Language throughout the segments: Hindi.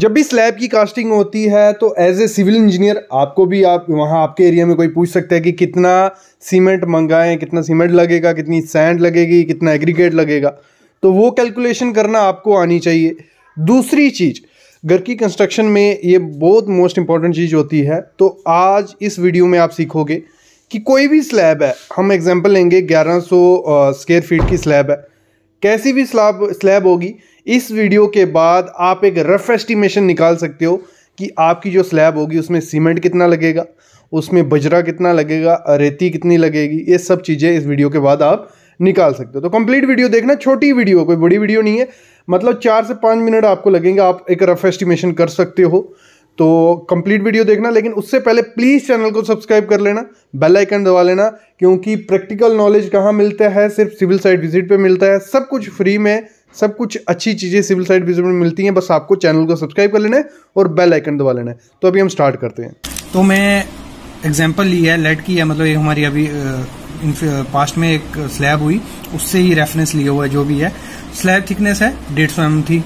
जब भी स्लैब की कास्टिंग होती है तो एज ए सिविल इंजीनियर आपको भी आप, वहाँ आपके एरिया में कोई पूछ सकता है कि कितना सीमेंट मंगाएँ, कितना सीमेंट लगेगा, कितनी सैंड लगेगी, कितना एग्रीगेट लगेगा। तो वो कैलकुलेशन करना आपको आनी चाहिए। दूसरी चीज़, घर की कंस्ट्रक्शन में ये बहुत मोस्ट इंपॉर्टेंट चीज़ होती है। तो आज इस वीडियो में आप सीखोगे कि कोई भी स्लैब है, हम एग्जांपल लेंगे 1100 स्क्वायर फीट की स्लैब है। कैसी भी स्लैब स्लैब होगी, इस वीडियो के बाद आप एक रफ एस्टिमेशन निकाल सकते हो कि आपकी जो स्लैब होगी, उसमें सीमेंट कितना लगेगा, उसमें बजरा कितना लगेगा रेती कितनी लगेगी, ये सब चीज़ें इस वीडियो के बाद आप निकाल सकते हो। तो कंप्लीट वीडियो देखना, छोटी वीडियो कोई बड़ी वीडियो नहीं है। मतलब चार से पाँच मिनट आपको लगेंगे, आप एक रफ एस्टिमेशन कर सकते हो। तो कंप्लीट वीडियो देखना, लेकिन उससे पहले प्लीज़ चैनल को सब्सक्राइब कर लेना बेल आइकन दबा लेना, क्योंकि प्रैक्टिकल नॉलेज कहाँ मिलता है? सिर्फ़ सिविल साइट विज़िट पे मिलता है। सब कुछ फ्री में, सब कुछ अच्छी चीज़ें सिविल साइट विज़िट में मिलती हैं, बस आपको चैनल को सब्सक्राइब कर लेना है और बेल आइकन दबा लेना है। तो अभी हम स्टार्ट करते हैं। तो मैं एग्ज़ाम्पल ली है लेट की है मतलब ये हमारी अभी पास्ट में एक स्लैब हुई, उससे ही रेफरेंस लिया हुआ है, जो भी है। स्लैब थिकनेस है, डेढ़ सौ एम थी।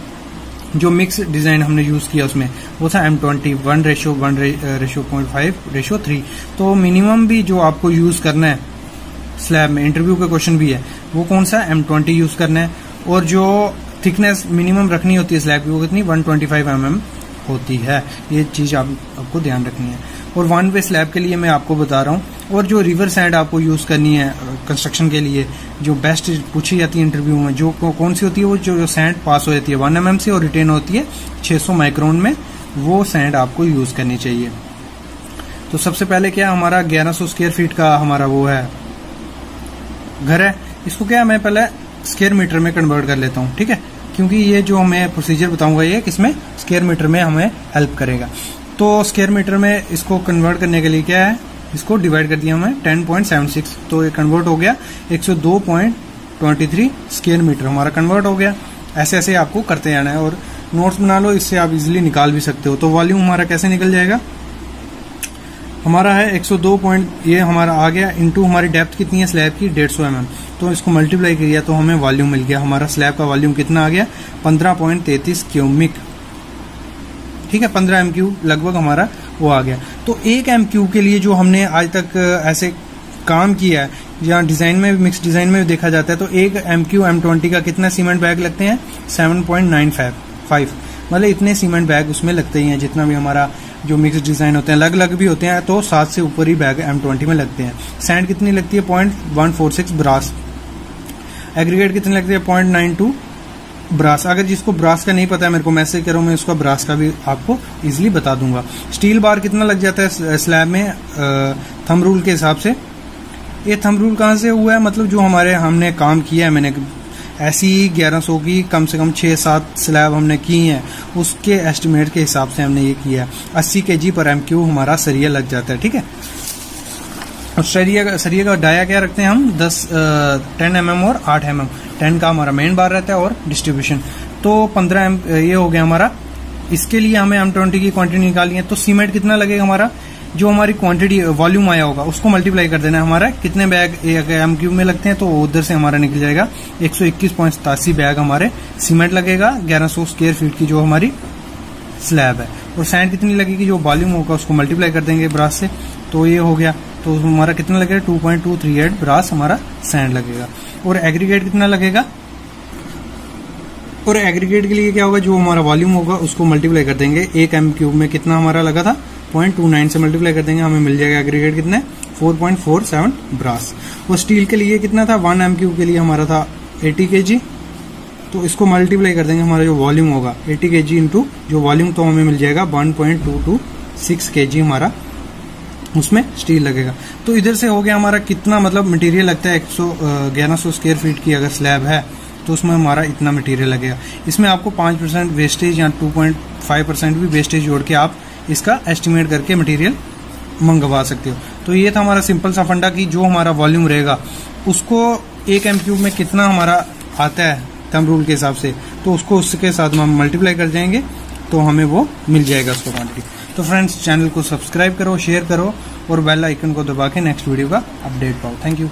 जो मिक्स डिज़ाइन हमने यूज़ किया उसमें वो था M twenty one ratio one ratio point five ratio three तो मिनिमम भी जो आपको यूज़ करना है स्लैब में इंटरव्यू का क्वेश्चन भी है वो कौन सा? एम ट्वेंटी यूज़ करना है। और जो थिकनेस मिनिमम रखनी होती है स्लैब की वो कितनी? One twenty five M M होती है। ये चीज़ आप, आपको ध्यान रखनी है। और वन वे स्लैब के लिए मैं आपको बता रहा हूँ और जो रिवर सैंड आपको यूज़ करनी है कंस्ट्रक्शन के लिए जो बेस्ट पूछी जाती है इंटरव्यू में जो कौन सी होती है वो जो, जो सैंड पास हो जाती है। वन एम से और रिटेन होती है 600 माइक्रोन में वो सैंड आपको यूज़ करनी चाहिए। तो सबसे पहले क्या हमारा 1100 स्क्वायर फीट का हमारा वो है घर है। इसको क्या मैं पहले स्क्वेयर मीटर में कन्वर्ट कर लेता हूँ ठीक है? क्योंकि ये जो मैं प्रोसीजर बताऊँगा ये किसमें स्क्वेयर मीटर में हमें हेल्प करेगा। तो स्क्वेयर मीटर में इसको कन्वर्ट करने के लिए क्या है इसको डिवाइड कर दिया हमें 10.76 तो ये कन्वर्ट हो गया 102.23 स्क्वेयर मीटर हमारा कन्वर्ट हो गया। ऐसे ऐसे आपको करते जाना है, और नोट्स बना लो, इससे आप इजिली निकाल भी सकते हो। तो वॉल्यूम हमारा कैसे निकल जाएगा? हमारा है 102 पॉइंट ये हमारा आ गया इनटू हमारी डेप्थ कितनी है? स्लैब की 150 एम mm तो इसको मल्टीप्लाई किया तो हमें वॉल्यूम मिल गया। हमारा स्लैब का वॉल्यूम कितना आ गया? 15.33 क्यूमिक ठीक है 15 एम लगभग हमारा वो आ गया। तो एक एम के लिए जो हमने आज तक ऐसे काम किया है जहाँ डिज़ाइन में, मिक्स डिज़ाइन में भी देखा जाता है तो एक एम क्यू एम ट्वेंटी का कितना सीमेंट बैग लगते हैं? Seven point nine five five मतलब इतने सीमेंट बैग उसमें लगते ही हैं, जितना भी हमारा जो मिक्स डिज़ाइन होते हैं अलग अलग भी होते हैं तो सात से ऊपर ही बैग एम ट्वेंटी में लगते हैं। सैंड कितनी लगती है? Point one four six brass aggregate कितनी लगती है? पॉइंट नाइन टू ब्रास, अगर जिसको ब्रास का नहीं पता है, मेरे को मैसेज करो मैं उसका ब्रास का भी आपको इजिली बता दूँगा। स्टील बार कितना लग जाता है स्लैब में? थम रूल के हिसाब से। ये थम रूल कहाँ से हुआ है? मतलब जो हमारे हमने काम किया है, मैंने ऐसी ग्यारह सौ की, कम से कम छह सात स्लैब हमने की हैं। उसके एस्टिमेट के हिसाब से हमने ये किया है। अस्सी के जी पर एम क्यू हमारा सरिया लग जाता है, ठीक है? और सरिया सरिया का डाया क्या रखते हैं हम? दस टेन एम और आठ एम एम टेन का हमारा मेन बार रहता है और डिस्ट्रीब्यूशन तो पंद्रह एम ये हो गया हमारा। इसके लिए हमें एम ट्वेंटी की क्वांटिटी निकाली है। तो सीमेंट कितना लगेगा हमारा? जो हमारी क्वांटिटी वॉल्यूम आया होगा, उसको मल्टीप्लाई कर देना है हमारा। कितने बैग एम क्यूब में लगते हैं तो उधर से हमारा निकल जाएगा। एक बैग हमारे। सीमेंट लगेगा, ग्यारह सौ स्क्वेयर फीट की जो हमारी स्लैब है। और सैंड कितनी लगेगी? जो वॉल्यूम होगा, उसको मल्टीप्लाई कर देंगे ब्रास से। तो ये हो गया। तो हमारा कितना लगेगा? Two point two three eight brass हमारा सैंड लगेगा। और एग्रीगेट कितना लगेगा? और एग्रीगेट के लिए क्या होगा? जो हमारा वॉल्यूम होगा, उसको मल्टीप्लाई कर देंगे। एक एम क्यूब में कितना हमारा लगा था? पॉइंट टू नाइन से मल्टीप्लाई कर देंगे। हमें मिल जाएगा एग्रीगेट कितने? Four point four seven brass और स्टील के लिए कितना था? वन एम क्यूब के लिए हमारा था एटी के जी तो इसको मल्टीप्लाई कर देंगे। हमारा जो वॉल्यूम होगा एटी के जी इंटू जो वॉल्यूम तो हमें मिल जाएगा one point two two six K G हमारा उसमें स्टील लगेगा। तो इधर से हो गया हमारा कितना मतलब मटेरियल लगता है एक सौ ग्यारह सौ स्क्वायर फीट की अगर स्लैब है तो उसमें हमारा इतना मटेरियल लगेगा। इसमें आपको पाँच परसेंट वेस्टेज या टू पॉइंट फाइव परसेंट भी वेस्टेज जोड़ के आप इसका एस्टिमेट करके मटेरियल मंगवा सकते हो। तो ये था हमारा सिंपल सा फंडा कि जो हमारा वॉल्यूम रहेगा, उसको एक एम क्यूब में कितना हमारा आता है थम रूल के हिसाब से तो उसको उसके साथ हम मल्टीप्लाई कर जाएँगे तो हमें वो मिल जाएगा उसको क्वान्टिटी तो फ्रेंड्स चैनल को सब्सक्राइब करो शेयर करो और बेल आइकन को दबा के नेक्स्ट वीडियो का अपडेट पाओ. Thank you